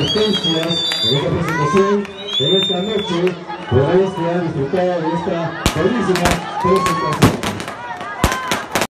asistencias de esta presentación en esta noche, por que han disfrutado de esta bellísima presentación.